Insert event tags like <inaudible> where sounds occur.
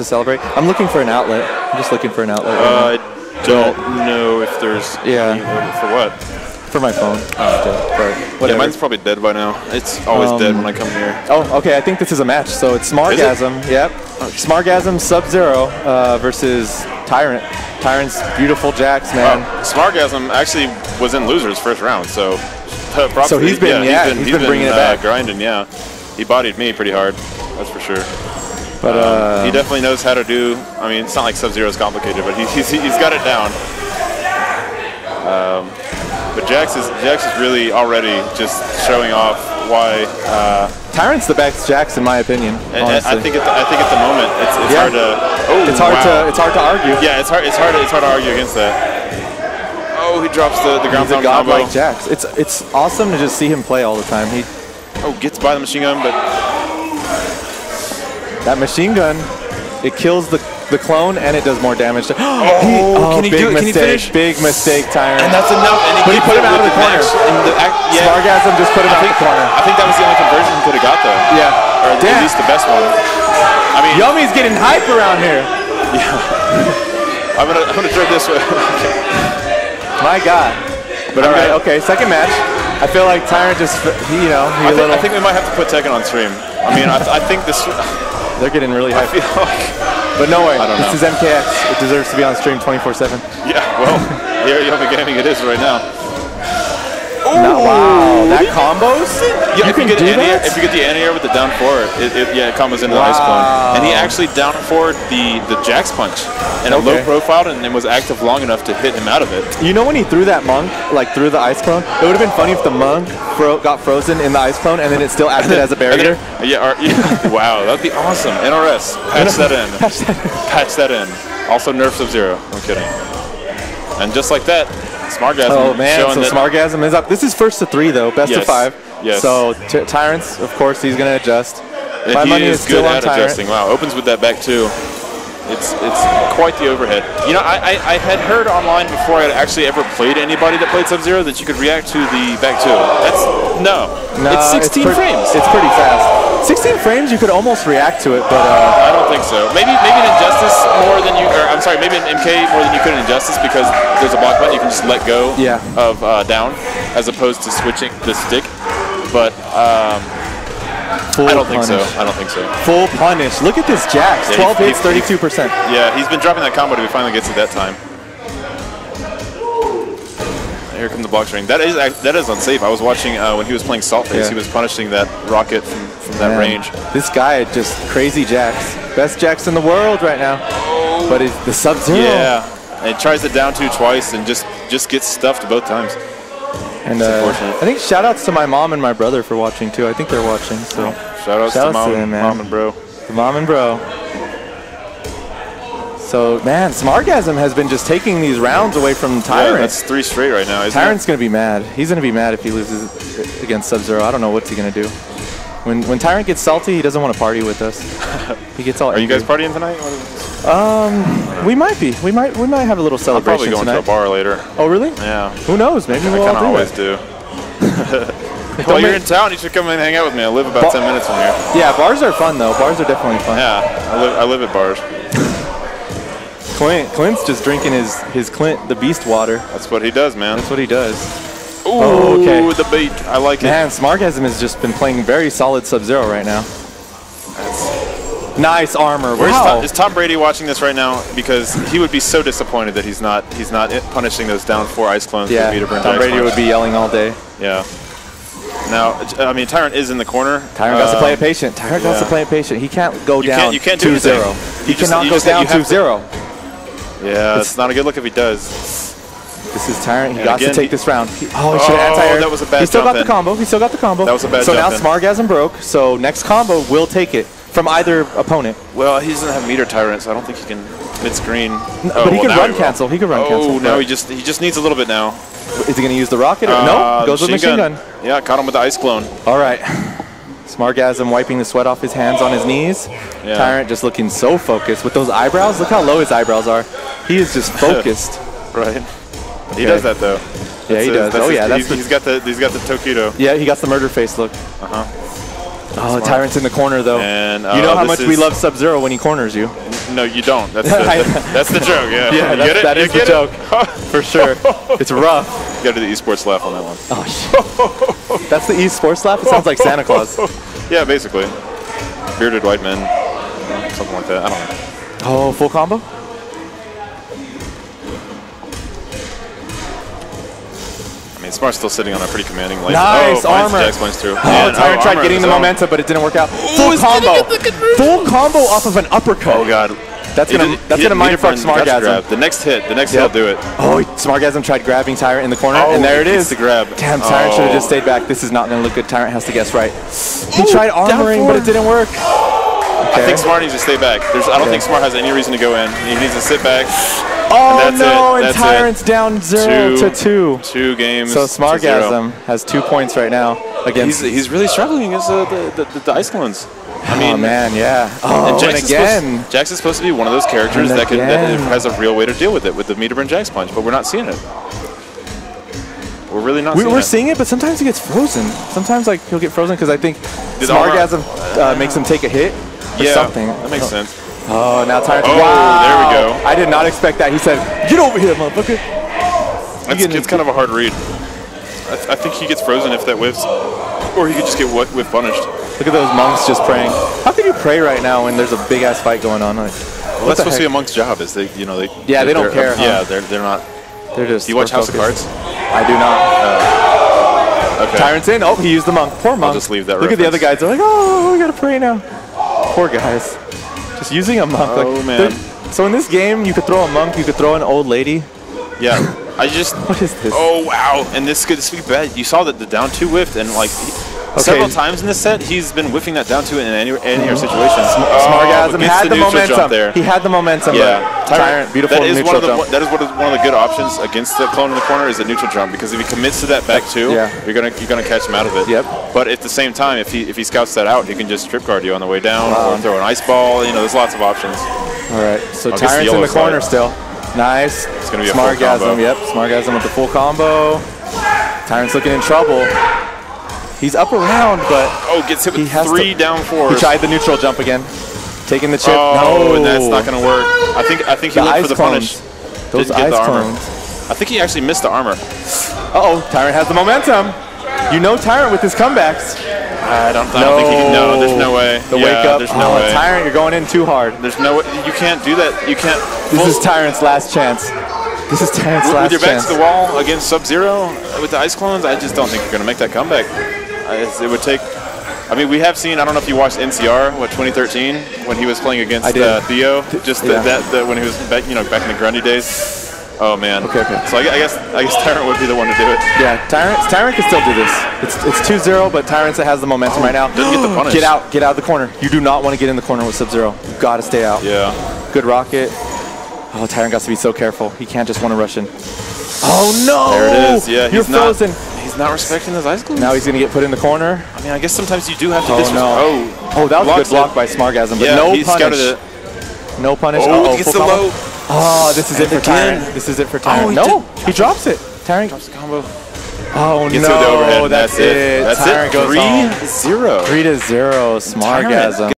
to celebrate. I'm looking for an outlet. I'm just looking for an outlet right Uh, I don't know if there's Yeah. for what. for my phone. But Yeah, mine's probably dead by now. It's always dead when I come here. Oh, okay. I think this is a match. So it's Smarrgasm. Yep. Smarrgasm Sub Zero uh, versus Tyrant. Tyrant's beautiful Jax, man. Oh, Smarrgasm actually was in losers first round, so uh, So he's been- yeah, he's been bringing it uh, back. grinding. Yeah, he bodied me pretty hard. That's for sure. But Um, uh, he definitely knows how to do. I mean, it's not like Sub Zero is complicated, but he, he's he's got it down. Um, but Jax is Jax is really already just showing off why. Uh, Tyrant's the best Jax in my opinion. and- and. I think at the, I think at the moment it's, it's Yeah. hard to. Oh, it's hard wow. to it's hard to argue. Yeah, it's hard. It's hard. It's hard to argue against that. Oh, he drops the the ground He's a godlike Jax. It's it's awesome to just see him play all the time. He Oh, gets by the machine gun, but that machine gun, it kills the the clone and it does more damage. To, <gasps> oh, oh, can he big do it? Can he mistake, finish? Big mistake, Tyrant. and that's enough. And he But he put it him out of the corner. the act- yeah, Smarrgasm just put him I out think, the corner. I think that was the only conversion he could have got though. Yeah. Or at least the best one. I mean, Yummy's getting hype around here. Yeah. <laughs> I'm gonna I'm gonna throw this way. <laughs> My God. But all right, okay, second match. I feel like Tyrant just, you know, he I, think, little, I think we might have to put Tekken on stream. I mean, I, I think this. They're getting really feel like. <laughs> But no way, this is. MKX. It deserves to be on stream 24-7. Yeah. Well, here Yomi Gaming it is right now. No, wow, combos? Yeah, You if can you get do anti-air, that? if you get the anti-air with the down four, it, it yeah, it combos into the ice clone. And he actually down forward the the Jax punch in a low Okay. profile and, and was active long enough to hit him out of it. You know when he threw that monk, like through the ice clone? It would have been funny if the monk fro- got frozen in the ice clone and then it still acted as a <laughs> barrier. then- yeah, or, yeah, <laughs> wow, that'd be awesome. NRS, <laughs> patch that in. Patch that in. Also nerf Sub Zero. I'm kidding. And just like that, Smarrgasm Oh man, so Smarrgasm is up. This is first to three though, best Yes, of five. yes. So Ty- Tyrants, of course, he's gonna adjust. that My money is is still good on at adjusting. Wow, opens with that back two. It's it's quite the overhead. You know, I, I, I had heard online before I had actually ever played anybody that played Sub Zero that you could react to the back two. That's no, Nah, it's 16 pre- frames. It's pretty fast. 16 frames, you could almost react to it, but uh, I don't think so. Maybe maybe in Injustice more than you, or I'm sorry, maybe in MK more than you could in Injustice because there's a block button you can just let go Yeah. of uh, down as opposed to switching the stick. But um, full I don't think so. punish. I don't think so. Full punish. Look at this Jax. Yeah, 12 he- hits, he- 32%. Yeah, he's been dropping that combo till he finally gets it that time. Here come the block ring. That is that is unsafe. I was watching uh, when he was playing Salt Face. Yeah. He was punishing that rocket from, from that range. This guy just crazy Jax. Best Jax in the world right now. But it's the Sub Zero. Yeah, and tries it down two twice and just just gets stuffed both times. And uh, unfortunate. I think shout outs to my mom and my brother for watching too. I think they're watching. So Shout outs Shout to mom, to them, mom and bro. the mom and bro. So man, Smarrgasm has been just taking these rounds away from Yeah, Tyrant. that's three straight right now. Tyrant's gonna be mad. He's gonna be mad if he loses against Sub Zero. I don't know what's he gonna do. When when Tyrant gets salty, he doesn't want to party with us. <laughs> He gets all. Are you guys partying tonight? Um, we might be. We might. We might have a little celebration I'm probably going tonight. to a bar later. Oh really? Yeah, Who knows? Maybe I we'll kind of always it. do. <laughs> Don't you're in town, you should come and hang out with me. I live about Ba- 10 minutes from here. Yeah, bars are fun though. Bars are definitely fun. Yeah, I live, I live at bars. <laughs> Clint, Clint's just drinking his his Clint the Beast water. That's what he does, man. That's what he does. Ooh, Oh, okay. the beat. I like it. Man, Smarrgasm has just been playing very solid Sub Zero right now. Nice armor. Where's wow. Tom, is Tom Brady watching this right now? Because he would be so disappointed that he's not he's not punishing those down four ice clones. yeah, Tom Brady would be yelling all day. Yeah. Now, I mean, Tyrant is in the corner. Tyrant has to Uh, play it patient. Tyrant has to play it patient. He can't go You down can't- you can't do 2-0. He You just- cannot go down have to- 2-0. Yeah, it's not a good look if he does. This is Tyrant. He And got again, to take this round. He- oh, he should have Oh, anti-air. that was a bad He still got jump the combo. He still got the combo. That was a bad So now in. Smarrgasm broke. So next combo will take it from either opponent. Well, he doesn't have meter Tyrant, so I don't think he can mid screen. but he can run cancel. He can run oh, cancel. no, but he just he just needs a little bit now. is he going to use the rocket? Or, Uh, no, goes with the machine gun. Yeah, caught him with the ice clone. All right. Smarrgasm wiping the sweat off his hands on his knees. Yeah. Tyrant just looking so focused with those eyebrows. Look how low his eyebrows are. He is just <laughs> focused. Right. He does that though. Yeah, he That's his- does. that's Oh his- yeah, that's he's, the, he's got the he's got the Tokido. yeah. He got the murder face look. Uh huh. Oh, Tyrant's in the corner though. And, you know uh, how much we love Sub Zero when he corners you. No, you don't. <laughs> That's the, that's the joke. Yeah. Yeah, You that's- get it? that is the joke. <laughs> For sure. it's rough. you got to do the esports laugh on that one. Oh shit. That's the E Sports slap? It sounds like Santa Claus. <laughs> Yeah, basically. Bearded white men, something like that. I don't know. Oh, full combo? I mean, Smart's still sitting on a pretty commanding lane. Nice oh, armor. Jax points through. <gasps> Oh, And, Tyrant oh, tried getting the his own. momentum, but it didn't work out. Full he's gonna combo. get the conversion. Full combo off of an uppercut. Oh god. That's He gonna did- that's gonna didn't mind fuck to run Dutch grab. Smarrgasm. The next hit, the next Yep. hit will do it. Oh, Smarrgasm tried grabbing Tyrant in the corner, Oh, and there it is. he is. the grab. Damn, Tyrant should have just Oh. stayed back. This is not gonna look good. Tyrant has to guess right. He Ooh, tried down armoring, but it didn't work. I think Smart needs to stay back. There's, I don't Okay. think Smart has any reason to go in. He needs to sit back. Oh And that's no, it. and That's it. Tyrant's down zero Two. to two. Two games. So to. Smarrgasm has two points right now He's, against. he's really struggling against uh, the, the, the, the Ice Clones. I mean, oh man, yeah. Oh, And and, Jax, is again. supposed, Jax is supposed to be one of those characters And that, can, that has a real way to deal with it with the meter burn Jax punch, but we're not seeing it. We're really not We, seeing we're it. seeing it, but sometimes he gets frozen. Sometimes like he'll get frozen because I think Did armor- Smarrgasm uh, makes him take a hit or yeah, something. that makes oh. sense. Oh, now Tyrant. Oh, wow. there we go. I did not expect that. He said, "Get over here, motherfucker." Getting- it's kind of a hard read. I, th- I think he gets frozen if that whiffs, or he could just get whiff, punished. Look at those monks just praying. How can you pray right now when there's a big ass fight going on? Like, Well, that's supposed to be a monk's job. Is they, you know, they. Yeah, they don't care, huh? Yeah, they're they're not. They're just. Do you watch House of. Cards? I do not. Oh. Okay. Tyrant's in. Oh, he used the monk. Poor monk. I'll just leave that Look at the other guys. They're like, oh, we gotta pray now. Poor guys. Just using a monk. Oh, like, man. So in this game, you could throw a monk, you could throw an old lady. Yeah. I just. <laughs> What is this? Oh wow! And this could be bad. You saw that the down two whiffed, and like he- several times in this set, he's been whiffing that down two in any any other situation. Oh, Smarrgasm had the, neutral momentum. He had the momentum. Yeah, Tyrant, beautiful That is neutral one of the jump. that is what is one of the good options against the clone in the corner is a neutral jump because if he commits to that back two, Yeah. you're gonna you're gonna catch him out of it. Yep. But at the same time, if he if he scouts that out, he can just strip guard you on the way down Wow. or throw an ice ball. You know, there's lots of options. All right, so I'll guess the Tyrant's in the corner side. still. Nice. It's gonna be Smarrgasm. Yep, Smarrgasm with the full combo. Tyrant's looking in trouble. He's up around, but Oh, gets hit with three to- down four. he tried the neutral jump again. Taking the chip. Oh, no, and that's not gonna work. I think I think he The ice for the clones. punish. Those Didn't get ice the armor. clones. I think he actually missed the armor. Uh oh, Tyrant has the momentum. You know Tyrant with his comebacks. I don't, I don't think he can. No, there's no way. The yeah, wake up. There's no oh, way. Tyrant, you're going in too hard. There's no way. You can't do that. You can't. This is Tyrant's last chance. This is Tyrant's with, last with your back chance. to the wall against Sub Zero with the ice clones. I just don't think you're going to make that comeback. It would take. I mean, we have seen. I don't know if you watched NCR, what 2013, when he was playing against. Uh, Theo. Just the, yeah. that, the, when he was back, you know, back in the Grundy days. Oh man. Okay, okay. So I, I guess I guess Tyrant would be the one to do it. Yeah, Tyrant, Tyrant can still do this. It's it's 2-0, but Tyrant has the momentum right now. Doesn't <gasps> get the punish. Get out, get out of the corner. You do not want to get in the corner with Sub-Zero. You've got to stay out. Yeah. Good rocket. Oh, Tyrant got to be so careful. He can't just want to rush in. Oh no! There it is. Yeah. You're He's not. frozen. Not respecting those ice clones. Now he's gonna get put in the corner. I mean, I guess sometimes you do have to Oh no! Oh. Oh, that was a good block it. by Smarrgasm, but Yeah, no he punish. it. No punish. Oh, Uh-oh, he gets the low. Oh, this is it for. Tyrant. This is it for Tyrant. Oh, he no, he drops it. Tyrant. Drops the combo. Oh Gets no! to the overhead. That's, That's it. That's Tyrant it. goes Three home. zero. Three to zero. Smarrgasm.